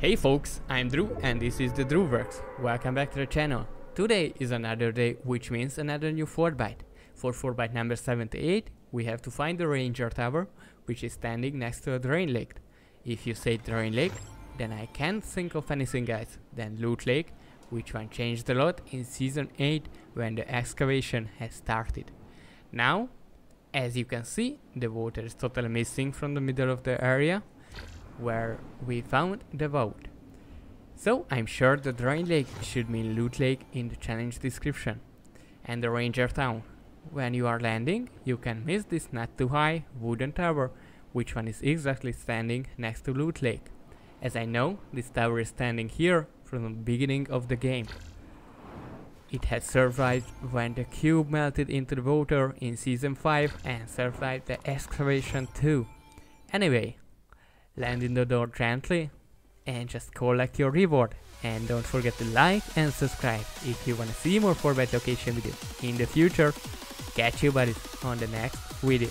Hey folks, I'm Drew and this is the Dreworks. Welcome back to the channel. Today is another day which means another new Fortbyte. For Fortbyte number 78, we have to find the Ranger Tower which is standing next to a drain lake. If you say drain lake, then I can't think of anything guys Then Loot Lake, which one changed a lot in season 8 when the excavation has started. Now, as you can see, the water is totally missing from the middle of the area where we found the vault. So I'm sure the Drain Lake should mean Loot Lake in the challenge description. And the Ranger Tower. When you are landing, you can miss this not too high wooden tower, which one is exactly standing next to Loot Lake. As I know, this tower is standing here from the beginning of the game. It has survived when the cube melted into the water in season 5 and survived the excavation too. Anyway, land in the door gently and just collect your reward. And don't forget to like and subscribe if you wanna see more Fortbyte location videos in the future. Catch you buddies on the next video.